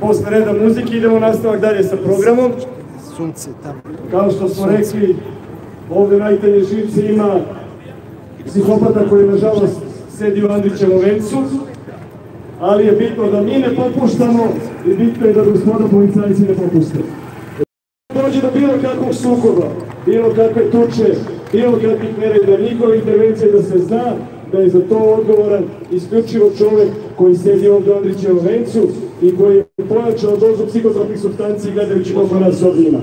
Posle reda muzike idemo nastavak dalje sa programom. Sunce tamo. Kao što smo rekli, ovdje najtelje živce ima psihopata koji nažalost sedi u Andrićevom vencu, ali je bitno da mi ne popuštamo i bitno je da gospoda policajci ne popuste. Dođe do bilo kakvog sukoba, bilo kakve tuče, bilo kakvih nereda, njihove intervencije da se zna da je za to odgovoran isključivo čovjek koji sedi ovdje u Andrićevom vencu i koji je pojačao dozu psihotropnih substanci gledajući koliko nas ovdje ima.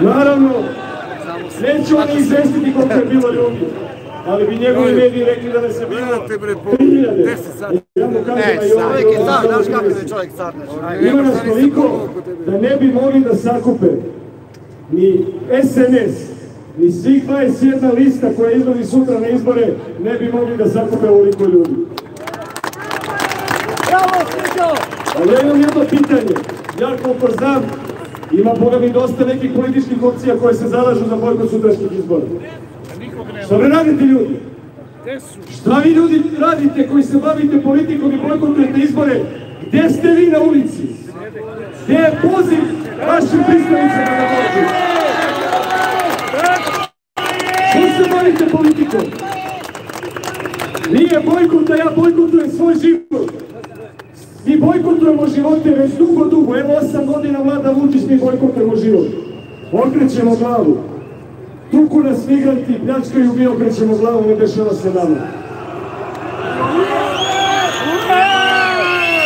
Naravno, neću oni izvestiti koliko je bilo ljudi, ali bi njegovi mediji rekli da nas je bilo 3000. Ja mu kažem, a i ovo- Čovjek je car, znaš kako je čovjek car. ima nas toliko da ne bi mogli da sakupe ni SNS, ni svih 21 lista koja izlazi sutra na izbore, ne bi mogli da sakupe ovoliko ljudi. Ali ja imam jedno pitanje. Ja koliko znam, ima Boga mi dosta nekih političkih opcija koje se zalažu za bojkot sutrašnjih izbora. Šta vi radite ljudi? Šta vi ljudi radite koji se bavite politikom i bojkotujete izbore? Gdje ste vi na ulici? Gdje je poziv vašim pristanicama da dođu? Što se bavite politikom? Nije bojkot ja bojkotujem svoj život. Mi bojkotujemo živote već dugo, dugo. Evo osam godina vlada Vučić, mi bojkotujemo život. Okrećemo glavu. Tuku nas migranti, pljačkaju, mi okrećemo glavu, ne dešava se nama.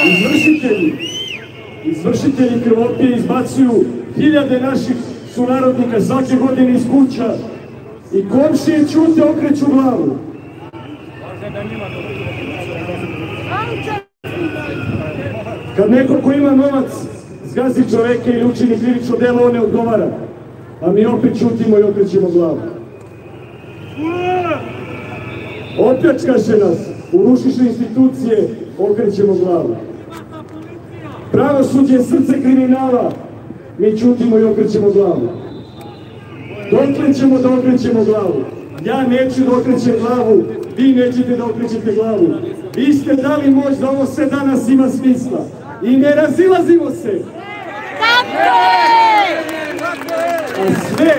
Izvršitelji, izvršitelji krvopije izbacuju hiljade naših sunarodnika svake godine iz kuća i komšije čute okreću glavu. Kad neko ko ima novac zgazi čoveke ili učini krivično delo, on ne odgovara. A mi opet čutimo i okrećemo glavu. Opljačkaše nas, urušiše institucije, okrećemo glavu. Pravosuđe je srce kriminala, mi čutimo i okrećemo glavu. Dokle ćemo da okrećemo glavu? Ja neću da okrećem glavu, vi nećete da okrećete glavu. Vi ste dali moć da ovo sve danas ima smisla. I ne razilazimo se. A sve,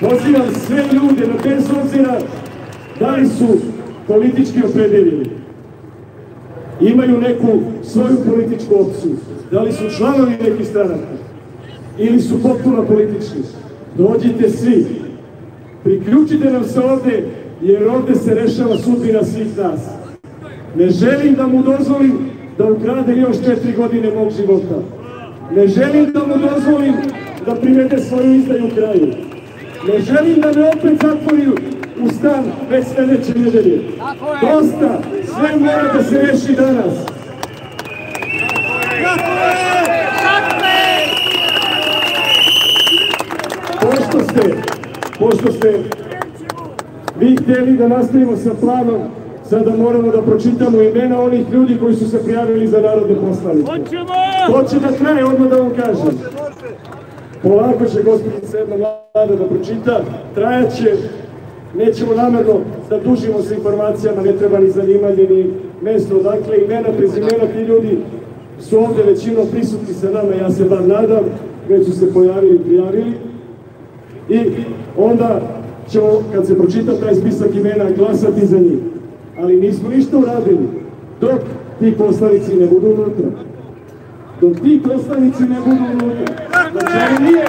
pozivam sve ljude, na bez obzira da li su politički opredeljeni, imaju neku svoju političku opciju, da li su članovi nekih stranaka ili su potpuno politički. Dođite svi, priključite nam se ovde, jer ovde se rešava sudbina svih nas. Ne želim da mu dozvolim da ukrade još četiri godine mog života. Ne želim da mu dozvolim da privede svoju izdaju kraju. Ne želim da me opet zatvori u stan već sljedeće nedelje. Dosta, sve mora da se reši danas. Ste, pošto ste vi htjeli da nastavimo sa planom, sada moramo da pročitamo imena onih ljudi koji su se prijavili za narodne poslanike. To će da traje, odmah da vam kažem. Polako će gospođica jedna mlada da pročita, trajaće, nećemo namerno da dužimo sa informacijama, ne treba ni zanimanje, ni mesto odakle, imena, prezimena, ti ljudi su ovdje većinom prisutni sa nama, ja se bar nadam, već su se pojavili i prijavili. I onda ćemo, kad se pročita taj spisak imena, glasati za njih. Ali nismo ništa uradili dok ti poslanici ne budu unutra. Dok ti poslanici ne budu unutra. Znači, ovo nije,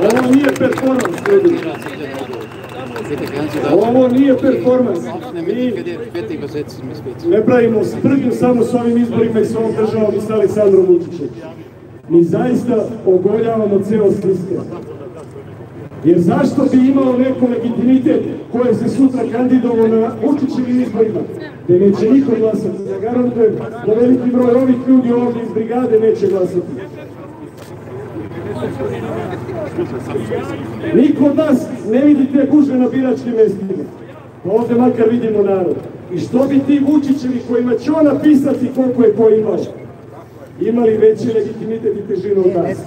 ovo nije performans, ljudi. Ovo nije performans. Mi ne pravimo sprdnju samo s ovim izborima i s ovom državom i s Aleksandrom Vučićem. Mi zaista ogoljavamo ceo sistem. Jer zašto bi imao neko legitimitet koje se sutra kandidovao na Vučićevim izborima, gde neće niko glasati. Ja garantujem da veliki broj ovih ljudi ovdje iz brigade neće glasati. Niko od nas ne vidi te gužve na biračkim mestima. Pa ovdje makar vidimo narod. I što bi ti Vučićevi kojima će on napisati koliko je ko imao, imali veći legitimitet i težinu od nas.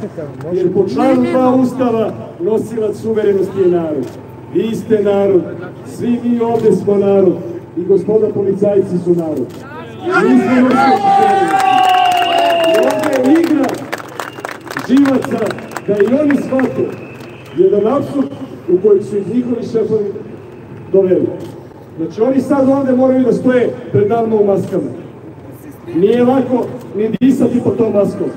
Jer po članu dva ustava nosilac suverenosti je narod. Vi ste narod, svi mi ovdje smo narod i gospoda policajci su narod. Nismo uspješni. Ovdje je igra živaca da i oni shvate jedan apsurd u kojeg su ih njihovi šefovi doveli. Znači oni sad ovdje moraju da stoje pred nama u maskama. Nije lako ni disati po tom maskom.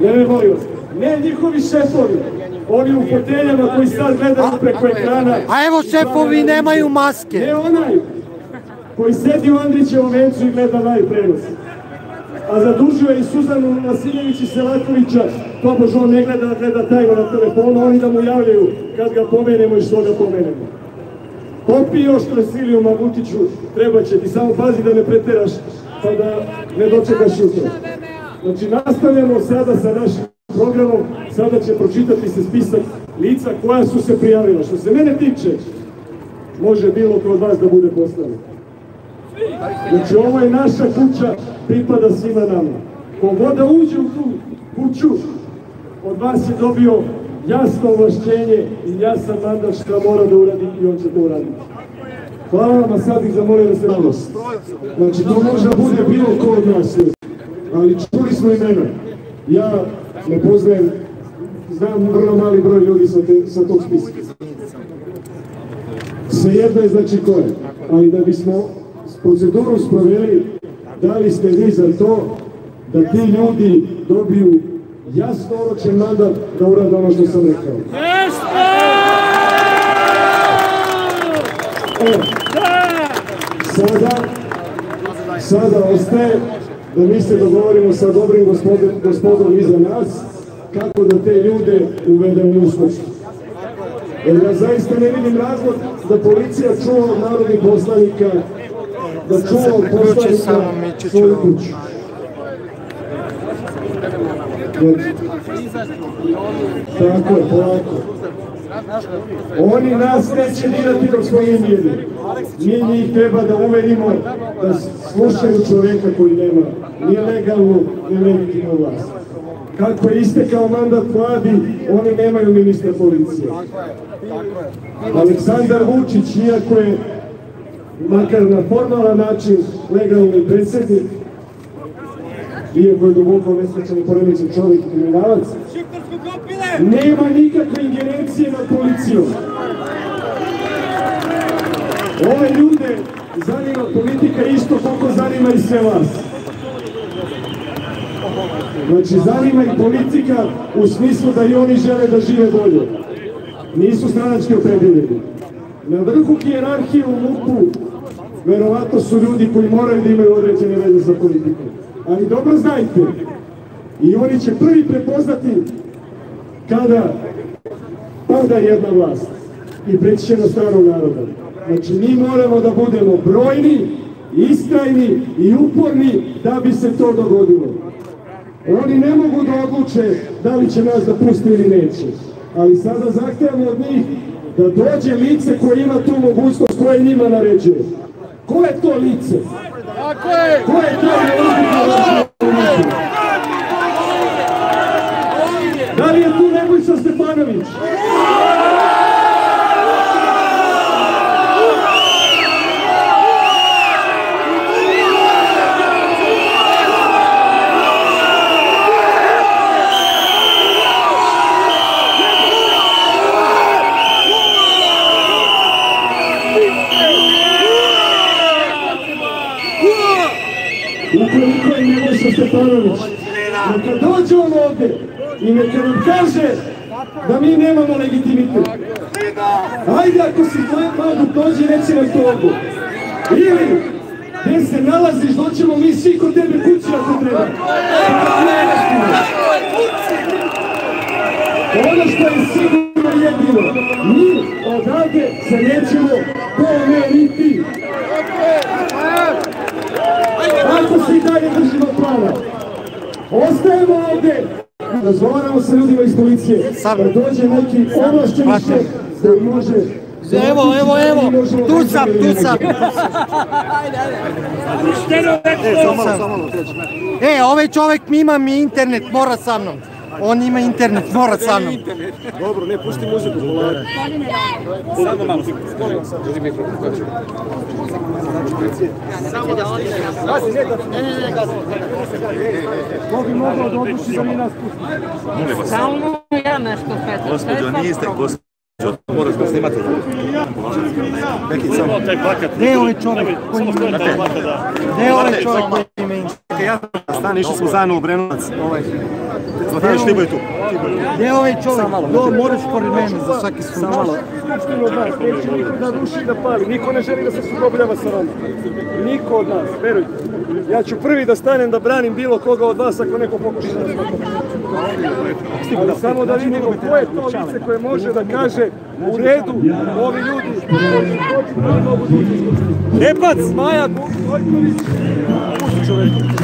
Ne, vas. Ne njihovi šefovi, oni u foteljama koji sad gledaju preko ekrana. A evo šefovi nemaju maske. Ne onaj koji sedi u Andrićevom vencu i gleda live prenos. A zadužuje i Suzanu Vasiljević i Selakovića, to bož on ne gleda, gleda tajno na telefonu, oni da mu javljaju kad ga pomenemo i što ga pomenemo. Popi još Tresiliju Magutiću, treba će ti, samo pazi da ne preteraš, pa da ne dočekaš jutro. Znači nastavljamo sada sa našim programom, sada će pročitati se spisak lica koja su se prijavila. Što se mene tiče, može bilo ko od vas da bude postavljen. Znači ovo je naša kuća, pripada svima nama. Kogoda uđe u tu kuću, od vas je dobio jasno ovlašćenje i jasan mandat šta mora da uradi i on će to uraditi. Hvala vam, sad bih zamolio da se. Znači to može da bude bilo ko od nas. Ali čuli smo imena. Ja ne poznajem, znam vrlo mali broj ljudi sa, sa tog spiska. Svejedno je znači ko je, ali da bismo proceduru sproveli, da li ste vi za to da ti ljudi dobiju jasno oročen mandat da urade ono što sam rekao. E, sada, sada ostaje da mi se dogovorimo sa dobrim gospodom, gospodom iza nas kako da te ljude uvedemo u skupštinu. Jer ja zaista ne vidim razlog da policija čuva od narodnih poslanika, da čuva od poslanika svoju kuću. Tako je, polako. Oni nas neće dirati dok smo im jedni. Mi njih treba da uverimo da slušaju čovjeka koji nema ni legalnu, ni legitimnu vlast. Kako je istekao mandat vladi, oni nemaju ministra policije. Aleksandar Vučić, iako je makar na formalan način legalni predsjednik, iako je duboko nesrećan i čovjek i kriminalac, nema nikakve ingerencije nad policijom. Ove ljude zanima politika isto koliko zanima i sve vas. Znači, zanima ih politika u smislu da i oni žele da žive bolje. Nisu stranački opredeljeni. Na vrhu hijerarhije u MUP-u verovatno su ljudi koji moraju da imaju određene veze sa politikom. Ali dobro znajte, i oni će prvi prepoznati kada pada jedna vlast i preći na stranu naroda. Znači, mi moramo da budemo brojni, istrajni i uporni da bi se to dogodilo. Oni ne mogu da odluče da li će nas da pusti ili neće. Ali sada zahtevamo od njih da dođe lice koje ima tu mogućnost koje njima naređuje. Ko je to lice? Ko je to lice? Da li je tu Nebojša Stefanović? Ukoliko je Nebojša Stefanović, neka dođe on ovde i neka nam kaže da mi nemamo legitimitet. Ajde ako si mladu dođi reci nam to ovdje. Ili gdje se nalaziš, doćemo mi svi kod tebe kući ako treba. Ono što je sigurno jedino, mi odavde se nećemo pomeriti. Ako se i dalje držimo plana. Ostajemo ovdje, razgovaramo sa ljudima iz policije, da dođe neki ovlašteni šef koji može... Evo, evo, evo, tu sam, tu sam. E, ovaj čovjek mi ima mi internet, mora sa mnom. On ima internet, mora sa mnom. Dobro, ne, pusti muziku. Samo malo, molim vas, uzmi mikrofon. policije. Gazi, ne da... Ko bi mogao da odluči da vi nas pustite? Samo ja nešto petam. Gospođo, niste, gospođo, moraš ga snimati. Neki samo. Ovaj čovjek koji Samo ima da. Je ovaj čovjek koji ima? Ja stan, išli smo zajedno u Brenovac. Ovaj. Zlatani Štibo je tu. Gdje je ovaj čovjek? To moraš pored mene za svaki slučaj. Skupštinu od nas, neće niko da ruši i da pali, niko ne želi da se sukobljava sa Romom. Niko od nas, verujte. Ja ću prvi da stanem da branim bilo koga od vas ako neko pokuša da nas Ali samo da vidimo ko je to lice koje može da kaže u redu, ovi ljudi koji su dođu da ne mogu da uđu u Skupštinu. Epac! Maja Gojković! Pusti čoveku.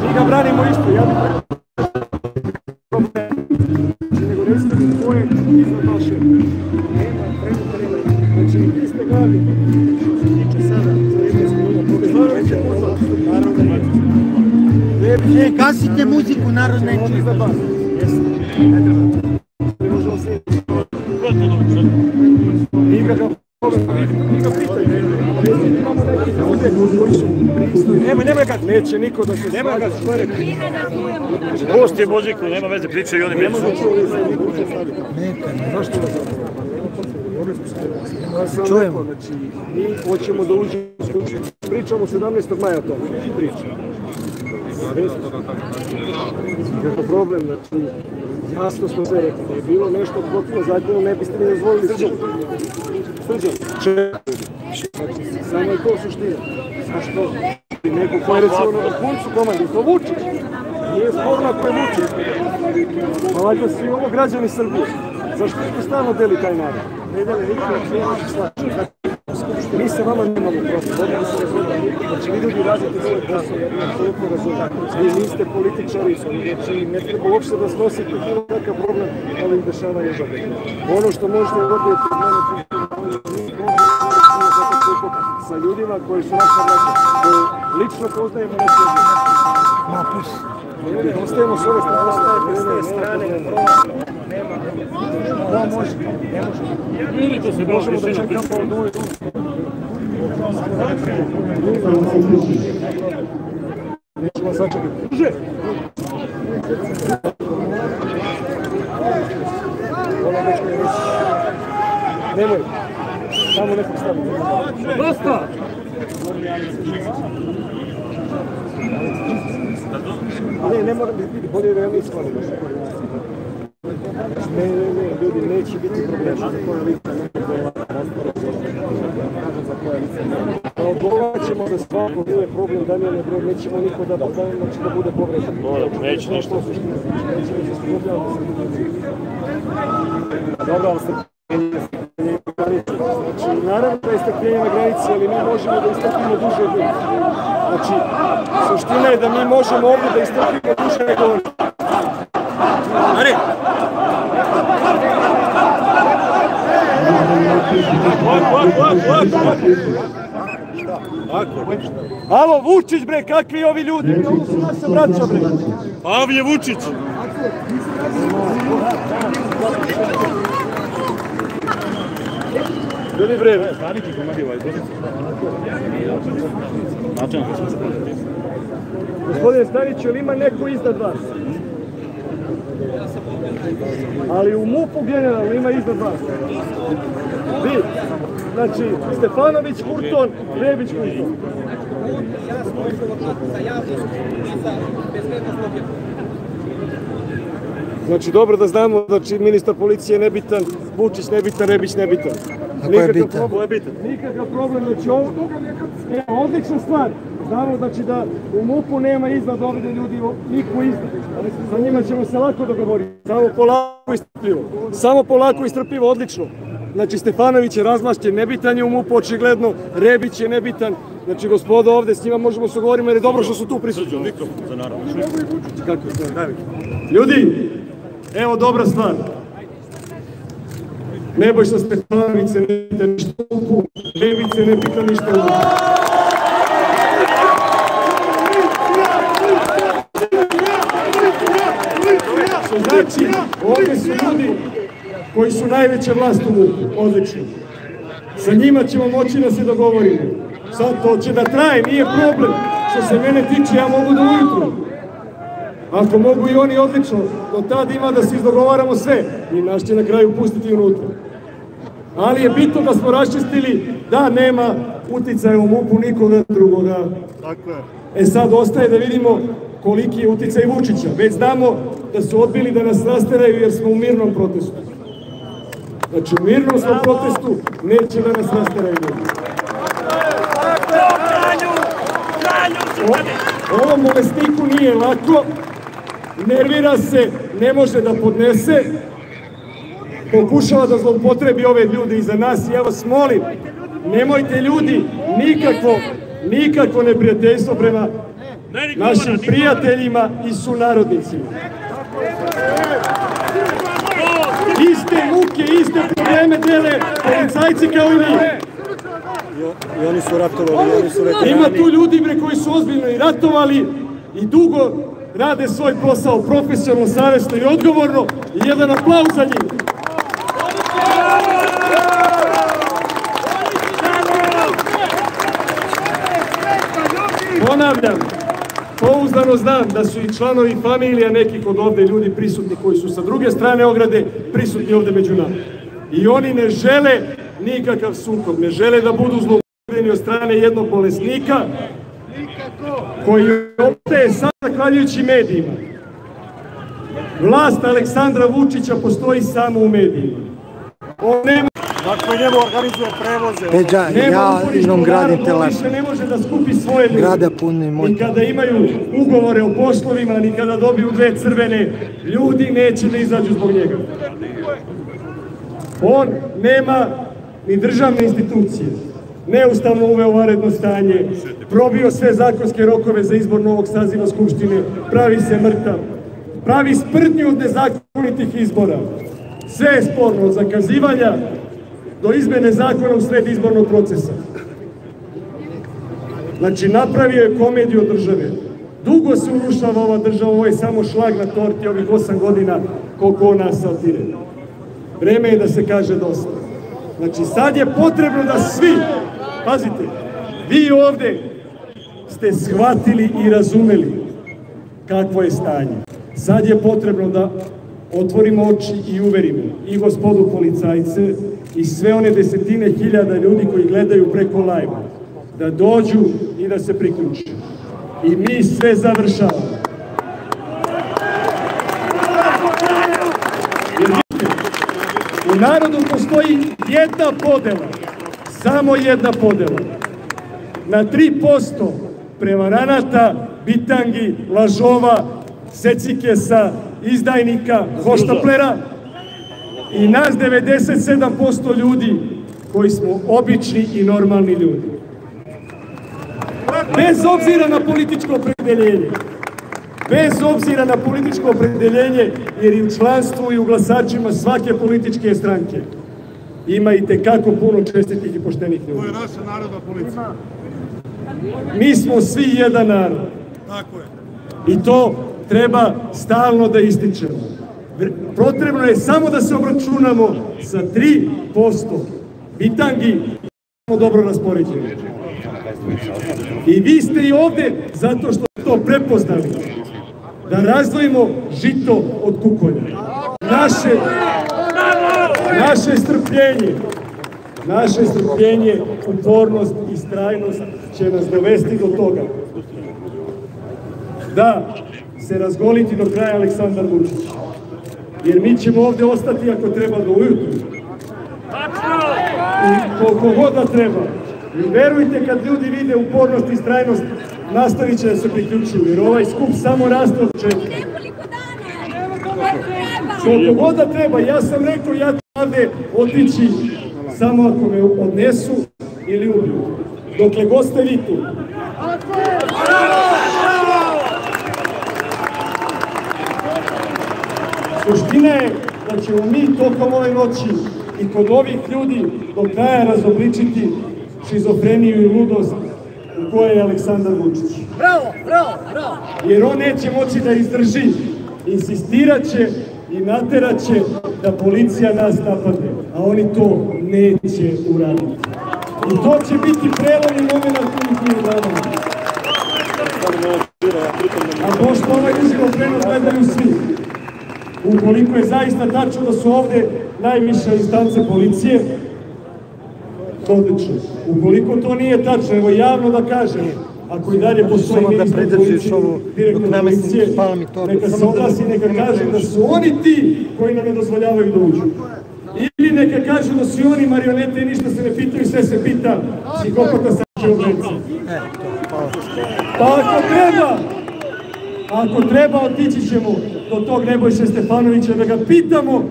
Mi ga branimo isto, ja bih Neće niko da se nema ga. Gost je Božiku, nema veze, pričaju oni Ne među. može čuo da rekao, znači, mi hoćemo da uđemo u skupštinu. Pričamo 17. maja o tome. Pričamo. Kako problem, znači, jasno smo sve rekli, da je bilo nešto protivno zakonu, ne biste mi dozvolili srđan. Srđan, čekaj. Znači, samo je to suština. Zašto? Neko ko je recimo na vrhuncu komandi, to Vučić. Nije sporno ako je Vučić. Pa valjda svi ovo građani Srbije. Zašto to stalno deli taj narod? Ne dele niko, ne može Ми се вама немамо просто, добро се разумеме. Значи, ви други радите свој посол, ја ви абсолютно разумеме. Ви не сте политичари, значи не треба воопште да сносите никакав проблем овим дешавања за дека. Оно што можете да добиете од мене со луѓето кои се наша враќа, кои лично познаеме на себе. Мапус. Остаемо совест, остаеме стране. To može, ne može. Vidite se, Možemo da čekamo od ove Nećemo sačekati. Ono. Nemoj. Samo nekog staviti. Dosta! Ne, ne moram biti, bolje da mi shvalim. Ne, ne, ne, ljudi, neće biti problema za koja lica ne odgovara, kažem za koja lica ne. Odgovarat ćemo za svako nije problem da nije bre, nećemo niko da, da, znači da bude povređen. neće ništa. Znači neće se Dobro, ali ste Znači, naravno da je strpljenje na granici, ali mi možemo da istrpimo duže od njih. Znači, suština je da mi možemo ovdje da istrpimo duže nego oni. Ari! Alo, Vučić bre, kakvi ovi ljudi? Ovo su naša braća bre. Pavlje Vučić. Ljudi vreme. Gospodine Staniću, ili ima neko iznad vas? Ali u MUP-u generalno ima iznad vas. Vi. Znači, Stefanović, Kurton, Rebić, Kurton. Znači, dobro da znamo da či ministar policije je nebitan, Vučić nebitan, Rebić nebitan. Bitan. problem, je bitan? Nikakav problem, znači ovo, evo, odlična stvar. Znamo znači da u MUP-u nema iznad ovdje ljudi, niko iznad. Sa njima ćemo se lako dogovoriti. Samo polako i strpljivo. Samo polako i strpljivo, odlično. Znači Stefanović je razmašćen, nebitan je u MUP-u očigledno, Rebić je nebitan. Znači gospodo ovdje s njima možemo se govorimo jer je dobro što su tu prisutni. Mikrofon za narod. Kako? Ljudi, evo dobra stvar. Nebojša Stefanović se ne pita ništa u MUP-u, Rebić se ne pita ništa u MUP-u. Što znači, ovdje su ljudi koji su najveća vlast u MUP-u, odlično. Sa njima ćemo moći da se dogovorimo. Sad to će da traje, nije problem. Što se mene tiče, ja mogu do ujutru. Ako mogu i oni odlično, do tad ima da se izdogovaramo sve i nas će na kraju pustiti unutra. Ali je bitno da smo raščistili da nema uticaja u MUP-u nikoga drugoga. Tako je. E sad ostaje da vidimo koliki je uticaj Vučića. Već znamo da su odbili da nas rasteraju jer smo u mirnom protestu. Znači u mirnom smo protestu, neće da nas rasteraju ljudi. Ovom bolesniku nije lako, nervira se, ne može da podnese, pokušava da zloupotrebi ove ljude iza nas i ja vas molim, nemojte ljudi nikakvo, nikakvo neprijateljstvo prema našim prijateljima i sunarodnicima. Iste muke, iste probleme dele policajci kao i vi. I oni su ratovali, oni su veterani. Ima tu ljudi bre koji su ozbiljno i ratovali i dugo rade svoj posao profesionalno, savjesno i odgovorno i jedan aplauz za njih. Ponavljam, pouzdano znam da su i članovi familija nekih od ovde ljudi prisutni koji su sa druge strane ograde prisutni ovde među nama. I oni ne žele nikakav sukob, ne žele da budu zloupotrebljeni od strane jednog bolesnika koji optaje sad zahvaljujući medijima. Vlast Aleksandra Vučića postoji samo u medijima. On nema Dakle, njemu organizuje prevoze. Peđa, ja imam gradim telefon. više ne može da skupi svoje ljude. Grada puni moj Ni kada imaju ugovore o poslovima, ni kada dobiju dve crvene, ljudi neće da izađu zbog njega. On nema ni državne institucije. Neustavno uveo varedno stanje, probio sve zakonske rokove za izbor novog saziva Skupštine, pravi se mrtav, pravi sprdnju od nezakonitih izbora. Sve je sporno, od zakazivanja do izmene zakona u sred izbornog procesa. Znači, napravio je komediju države. Dugo se urušava ova država, ovo je samo šlag na torti ovih osam godina koliko on nas satire. Vreme je da se kaže dosta. Znači, sad je potrebno da svi, pazite, vi ovde ste shvatili i razumeli kakvo je stanje. Sad je potrebno da otvorimo oči i uverimo i gospodu policajce i sve one desetine hiljada ljudi koji gledaju preko live da dođu i da se priključe. I mi sve završavamo. Jer vidite, u narodu postoji jedna podela, samo jedna podela. Na 3% prevaranata, bitangi, lažova, secikesa, izdajnika, hoštaplera i nas 97% ljudi koji smo obični i normalni ljudi. Bez obzira na političko opredeljenje, bez obzira na političko opredeljenje, jer i u članstvu i u glasačima svake političke stranke ima i tekako puno čestitih i poštenih ljudi. To je naša narodna policija. Mi smo svi jedan narod. Tako je. I to treba stalno da ističemo. Potrebno je samo da se obračunamo sa 3% bitangi smo dobro raspoređeni. I vi ste i ovde zato što ste to prepoznali. Da razdvojimo žito od kukolja. Naše, naše strpljenje, naše strpljenje, upornost i strajnost će nas dovesti do toga da se razgoliti do kraja Aleksandar Vučić. Jer mi ćemo ovde ostati ako treba do ujutru. I koliko god da treba. I verujte kad ljudi vide upornost i strajnost, nastavit će da se priključuju. Jer ovaj skup samo raste od. Treba. Koliko god da treba, ja sam rekao ja ću ovde otići samo ako me odnesu ili ubiju. Dokle god ste vi tu. Suština je da ćemo mi tokom ove noći i kod ovih ljudi do kraja razobličiti šizofreniju i ludost u kojoj je Aleksandar Vučić. Bravo, bravo, bravo. jer on neće moći da izdrži. Insistirat će i naterat će da policija nas napadne, a oni to neće uraditi. I to će biti prelomni moment koji mi dana. A pošto ovaj prenos gledaju svi, ukoliko je zaista tačno da su ovde najviše instance policije, odlično. Ukoliko to nije tačno, evo javno da kažem, ako i dalje postoji ministar policije, direktor policije, neka se oglasi, neka kaže da su oni ti koji nam ne dozvoljavaju da uđu. Ili neka kažu da su oni marionete i ništa se ne pitaju, sve se pita psihopata sa čovjeci. Pa ako treba, ako treba otići ćemo do tog Nebojše Stefanovića da ga pitamo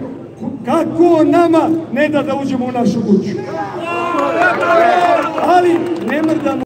kako on nama ne da da uđemo u našu kuću. Ali ne mrdamo